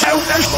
out and